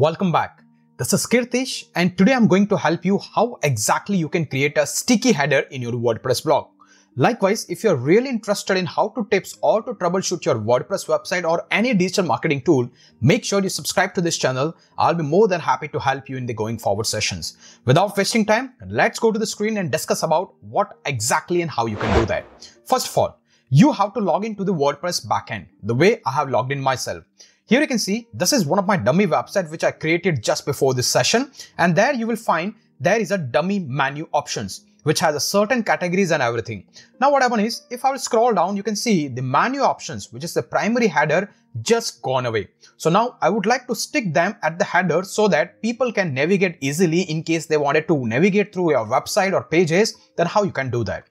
Welcome back. This is Kirtish and today I'm going to help you how exactly you can create a sticky header in your WordPress blog. Likewise, if you're really interested in how to tips or to troubleshoot your WordPress website or any digital marketing tool, make sure you subscribe to this channel. I'll be more than happy to help you in the going forward sessions. Without wasting time, let's go to the screen and discuss about what exactly and how you can do that. First of all, you have to log into the WordPress backend the way I have logged in myself. Here you can see this is one of my dummy website which I created just before this session and there you will find there is a dummy menu options which has a certain categories and everything. Now what happen is if I will scroll down you can see the menu options which is the primary header just gone away. So now I would like to stick them at the header so that people can navigate easily in case they wanted to navigate through your website or pages then how you can do that.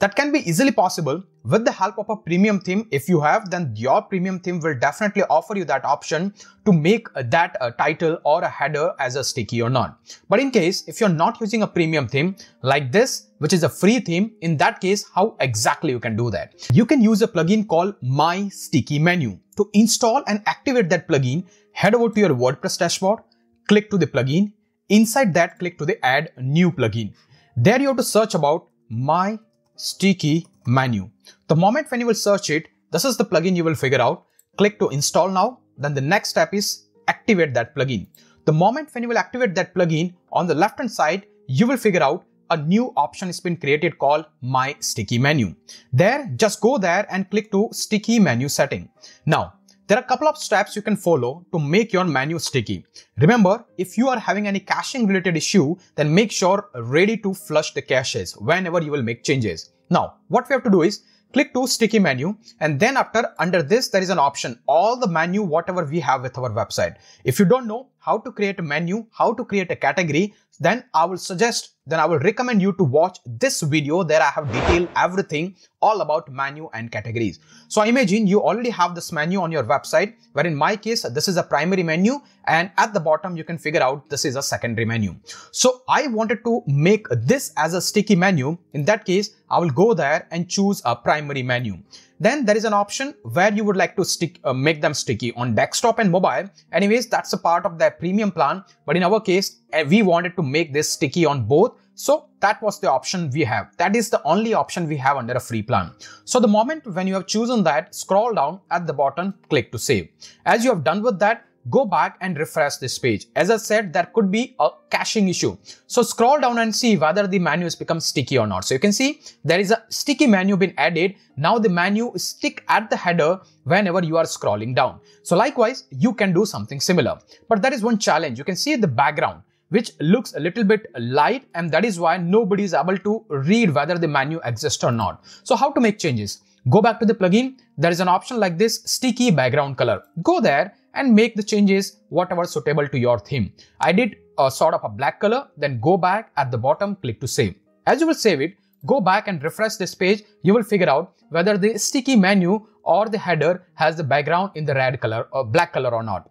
That can be easily possible with the help of a premium theme. If you have, then your premium theme will definitely offer you that option to make that a title or a header as a sticky or not. But in case, if you're not using a premium theme like this, which is a free theme, in that case, how exactly you can do that? You can use a plugin called My Sticky Menu. To install and activate that plugin, head over to your WordPress dashboard, click to the plugin. Inside that, click to the add new plugin. There you have to search about My sticky menu. The moment when you will search it, this is the plugin you will figure out. Click to install now. Then the next step is activate that plugin. The moment when you will activate that plugin on the left hand side, you will figure out a new option has been created called my sticky menu. There, just go there and click to sticky menu setting. Now, there are a couple of steps you can follow to make your menu sticky. Remember, if you are having any caching related issue, then make sure ready to flush the caches whenever you will make changes. Now, what we have to do is click to sticky menu and then after under this there is an option all the menu whatever we have with our website if you don't know how to create a menu how to create a category then i will suggest then I will recommend you to watch this video there I have detailed everything all about menu and categories. So imagine you already have this menu on your website where in my case this is a primary menu and at the bottom you can figure out this is a secondary menu. So I wanted to make this as a sticky menu. In that case I will go there and choose a primary menu. Then there is an option where you would like to stick, uh, make them sticky on desktop and mobile. Anyways, that's a part of the premium plan. But in our case, uh, we wanted to make this sticky on both. So that was the option we have. That is the only option we have under a free plan. So the moment when you have chosen that, scroll down at the bottom, click to save. As you have done with that, go back and refresh this page. As I said, there could be a caching issue. So scroll down and see whether the menu has become sticky or not. So you can see there is a sticky menu been added. Now the menu stick at the header whenever you are scrolling down. So likewise, you can do something similar. But there is one challenge. You can see the background which looks a little bit light and that is why nobody is able to read whether the menu exists or not. So how to make changes? Go back to the plugin. There is an option like this sticky background color. Go there and make the changes whatever suitable to your theme. I did a sort of a black color, then go back at the bottom, click to save. As you will save it, go back and refresh this page, you will figure out whether the sticky menu or the header has the background in the red color or black color or not.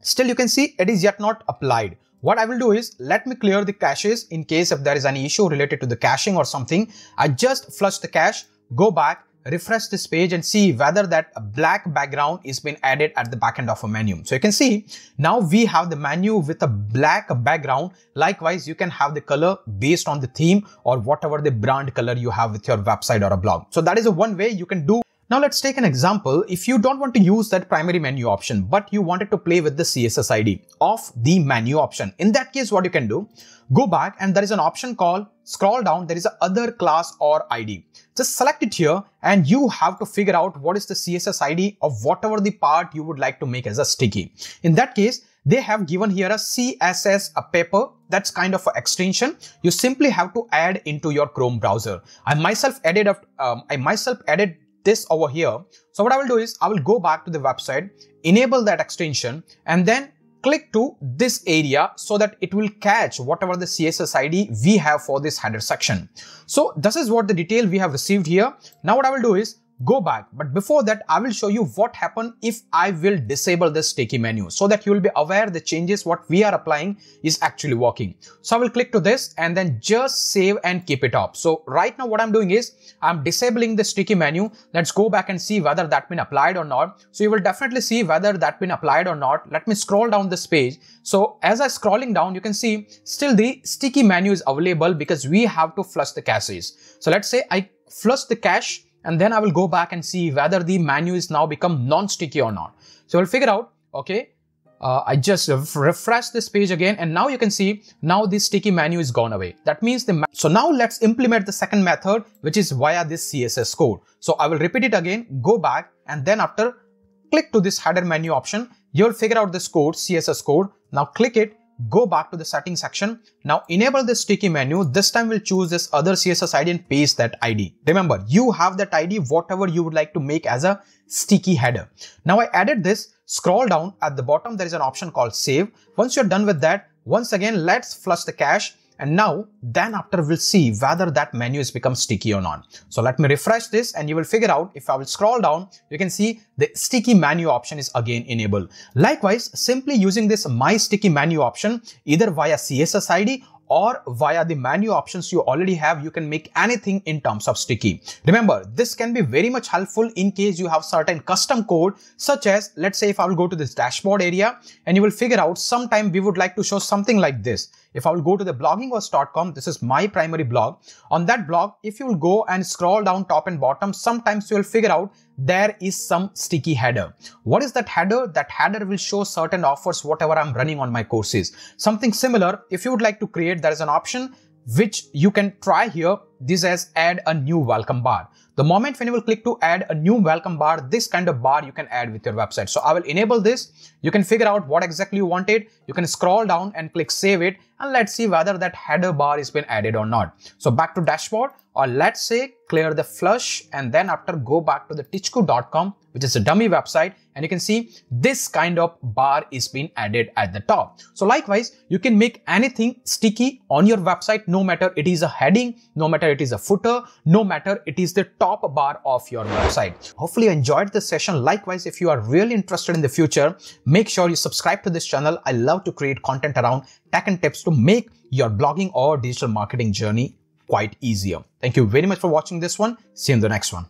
Still you can see it is yet not applied. What I will do is let me clear the caches in case if there is any issue related to the caching or something. I just flush the cache, go back refresh this page and see whether that black background is been added at the back end of a menu. So you can see now we have the menu with a black background. Likewise, you can have the color based on the theme or whatever the brand color you have with your website or a blog. So that is a one way you can do now let's take an example. If you don't want to use that primary menu option, but you wanted to play with the CSS ID of the menu option. In that case, what you can do, go back and there is an option called scroll down. There is a other class or ID. Just select it here and you have to figure out what is the CSS ID of whatever the part you would like to make as a sticky. In that case, they have given here a CSS a paper that's kind of an extension you simply have to add into your Chrome browser. I myself added um, I myself added this over here. So what I will do is I will go back to the website, enable that extension and then click to this area so that it will catch whatever the CSS ID we have for this header section. So this is what the detail we have received here. Now what I will do is go back. But before that, I will show you what happened if I will disable this sticky menu so that you will be aware the changes what we are applying is actually working. So I will click to this and then just save and keep it up. So right now what I'm doing is I'm disabling the sticky menu. Let's go back and see whether that been applied or not. So you will definitely see whether that been applied or not. Let me scroll down this page. So as I scrolling down, you can see still the sticky menu is available because we have to flush the caches. So let's say I flush the cache and then I will go back and see whether the menu is now become non-sticky or not. So we'll figure out, okay, uh, I just refresh this page again and now you can see now this sticky menu is gone away. That means the so now let's implement the second method which is via this CSS code. So I will repeat it again, go back and then after click to this header menu option, you'll figure out this code, CSS code. Now click it go back to the settings section. Now enable the sticky menu. This time we'll choose this other CSS ID and paste that ID. Remember, you have that ID, whatever you would like to make as a sticky header. Now I added this, scroll down at the bottom, there is an option called save. Once you're done with that, once again, let's flush the cache and now, then after we'll see whether that menu has become sticky or not. So let me refresh this and you will figure out if I will scroll down, you can see the sticky menu option is again enabled. Likewise, simply using this my sticky menu option either via CSS ID or via the menu options you already have, you can make anything in terms of sticky. Remember, this can be very much helpful in case you have certain custom code, such as, let's say if I will go to this dashboard area and you will figure out sometime we would like to show something like this. If I will go to the bloggingos.com, this is my primary blog. On that blog, if you will go and scroll down top and bottom, sometimes you will figure out there is some sticky header. What is that header? That header will show certain offers, whatever I'm running on my courses. Something similar, if you would like to create, there is an option which you can try here. This as add a new welcome bar. The moment when you will click to add a new welcome bar, this kind of bar you can add with your website. So I will enable this. You can figure out what exactly you wanted. You can scroll down and click save it and let's see whether that header bar is been added or not. So back to dashboard or let's say clear the flush and then after go back to the teachku.com which is a dummy website and you can see this kind of bar is being added at the top. So likewise, you can make anything sticky on your website no matter it is a heading, no matter it is a footer, no matter it is the top bar of your website. Hopefully you enjoyed this session. Likewise, if you are really interested in the future, make sure you subscribe to this channel. I love to create content around tech and tips to make your blogging or digital marketing journey quite easier. Thank you very much for watching this one. See you in the next one.